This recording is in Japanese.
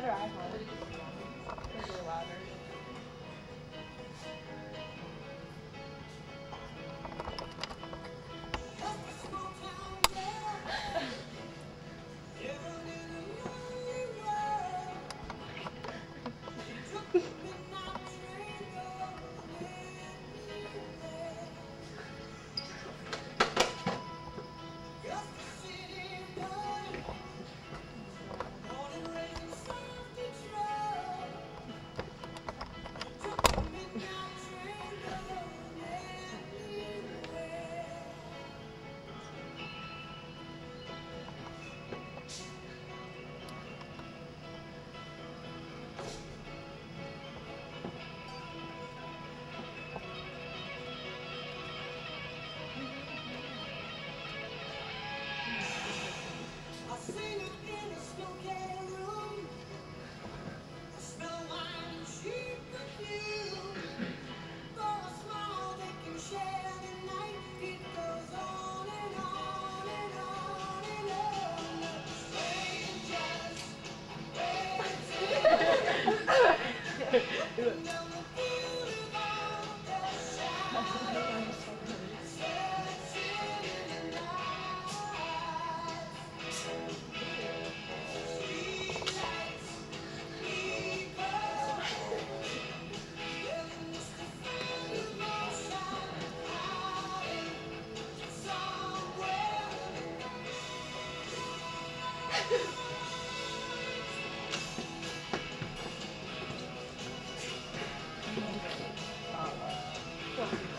better iPhone. Thank you.